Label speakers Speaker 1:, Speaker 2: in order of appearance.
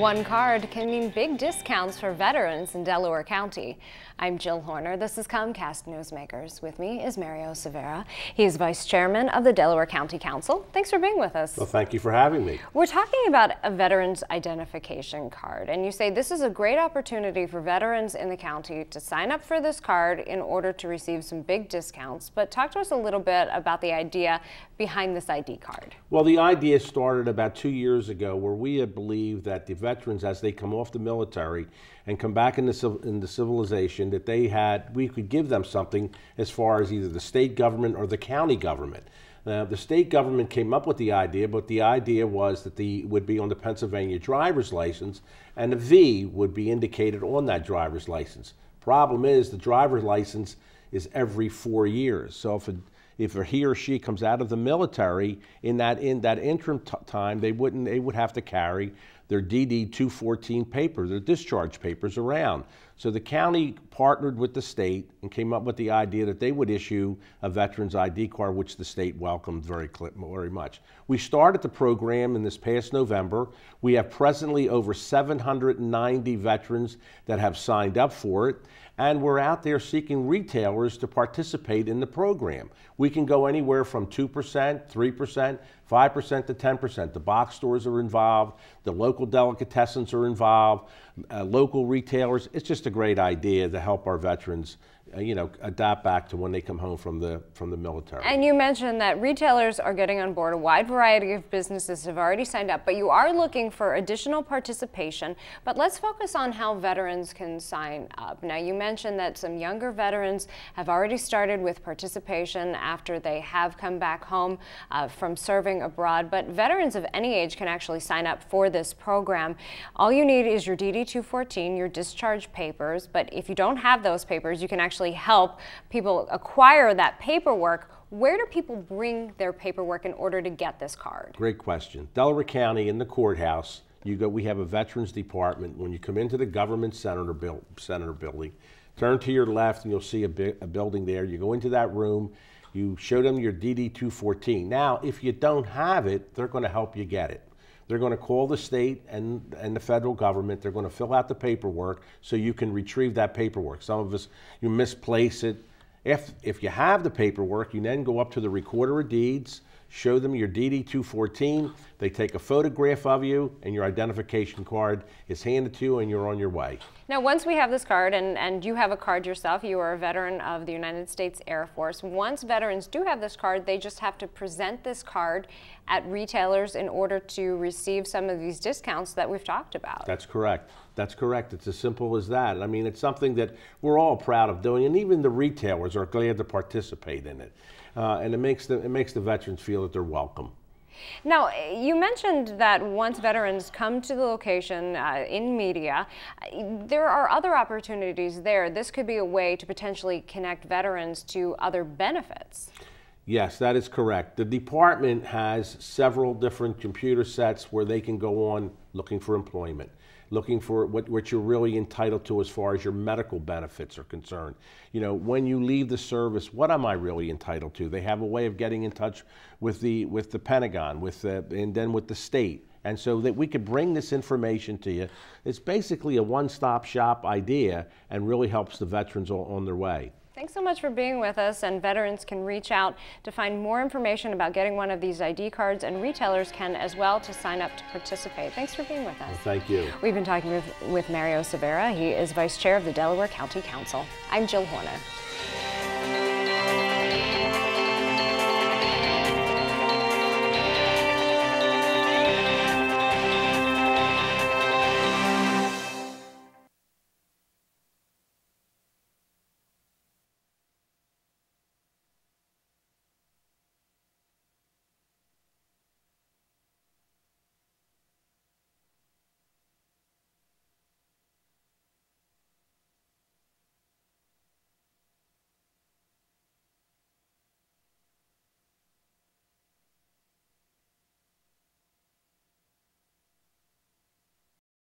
Speaker 1: One card can mean big discounts for veterans in Delaware County. I'm Jill Horner. This is Comcast Newsmakers. With me is Mario Civera. He is Vice Chairman of the Delaware County Council. Thanks for being with us.
Speaker 2: Well, thank you for having me.
Speaker 1: We're talking about a veteran's identification card, and you say this is a great opportunity for veterans in the county to sign up for this card in order to receive some big discounts. But talk to us a little bit about the idea behind this ID card.
Speaker 2: Well, the idea started about two years ago where we had believed that the veterans, as they come off the military and come back into, into civilization, that they had, we could give them something as far as either the state government or the county government. Now, the state government came up with the idea, but the idea was that the would be on the Pennsylvania driver's license, and the V would be indicated on that driver's license. Problem is, the driver's license is every four years. So if a, if he or she comes out of the military in that in that interim time, they wouldn't they would have to carry their DD 214 paper, their discharge papers around. So the county partnered with the state and came up with the idea that they would issue a veteran's ID card, which the state welcomed very, very much. We started the program in this past November. We have presently over 790 veterans that have signed up for it, and we're out there seeking retailers to participate in the program. We can go anywhere from 2%, 3%, 5% to 10%. The box stores are involved, the local delicatessens are involved, uh, local retailers. It's just a great idea to help our veterans you know, adapt back to when they come home from the from the military.
Speaker 1: And you mentioned that retailers are getting on board. A wide variety of businesses have already signed up, but you are looking for additional participation. But let's focus on how veterans can sign up. Now, you mentioned that some younger veterans have already started with participation after they have come back home uh, from serving abroad. But veterans of any age can actually sign up for this program. All you need is your DD-214, your discharge papers. But if you don't have those papers, you can actually actually help people acquire that paperwork, where do people bring their paperwork in order to get this card?
Speaker 2: Great question. Delaware County in the courthouse, you go. We have a veterans department. When you come into the government senator, build, center building, turn to your left and you'll see a, bi a building there. You go into that room. You show them your DD214. Now, if you don't have it, they're going to help you get it. They're going to call the state and, and the federal government. They're going to fill out the paperwork so you can retrieve that paperwork. Some of us, you misplace it. If, if you have the paperwork, you then go up to the recorder of deeds, show them your DD-214, they take a photograph of you and your identification card is handed to you and you're on your way.
Speaker 1: Now once we have this card and, and you have a card yourself, you are a veteran of the United States Air Force, once veterans do have this card, they just have to present this card at retailers in order to receive some of these discounts that we've talked about.
Speaker 2: That's correct. That's correct. It's as simple as that. I mean, it's something that we're all proud of doing, and even the retailers are glad to participate in it. Uh, and it makes the it makes the veterans feel that they're welcome.
Speaker 1: Now, you mentioned that once veterans come to the location uh, in media, there are other opportunities there. This could be a way to potentially connect veterans to other benefits.
Speaker 2: Yes, that is correct. The department has several different computer sets where they can go on looking for employment looking for what, what you're really entitled to as far as your medical benefits are concerned. You know, when you leave the service, what am I really entitled to? They have a way of getting in touch with the with the Pentagon, with the, and then with the state. And so that we could bring this information to you. It's basically a one-stop shop idea and really helps the veterans on, on their way.
Speaker 1: Thanks so much for being with us and veterans can reach out to find more information about getting one of these ID cards and retailers can as well to sign up to participate. Thanks for being with us.
Speaker 2: Well, thank you.
Speaker 1: We've been talking with, with Mario Civera. He is Vice Chair of the Delaware County Council. I'm Jill Horner.